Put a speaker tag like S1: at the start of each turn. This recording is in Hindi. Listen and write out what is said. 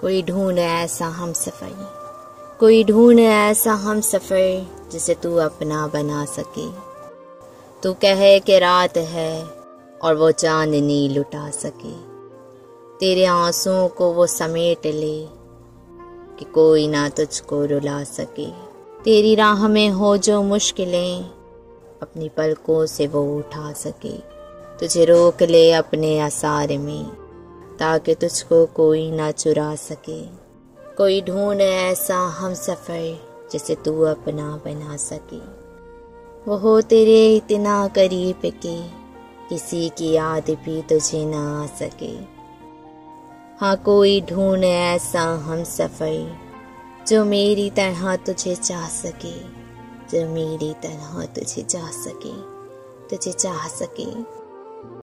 S1: कोई ढूंढ ऐसा हम सफ़र, कोई ढूंढ ऐसा हम सफ़र जिसे तू अपना बना सके। तू कहे कि रात है और वो चांदनी लुटा सके। तेरे आंसुओं को वो समेट ले कि कोई ना तुझको रुला सके। तेरी राह में हो जो मुश्किलें, अपनी पलकों से वो उठा सके। तुझे रोक ले अपने आसार में। ताकि तुझको कोई ना चुरा सके। कोई ढूंढ ऐसा हम सफ़र जिसे तू अपना बना सके। वो हो तेरे इतना करीब के, किसी की याद भी तुझे ना आ सके। हाँ कोई ढूंढ ऐसा हम सफ़र जो मेरी तरह तुझे चाह सके, जो मेरी तरह तुझे चाह सके, तुझे चाह सके।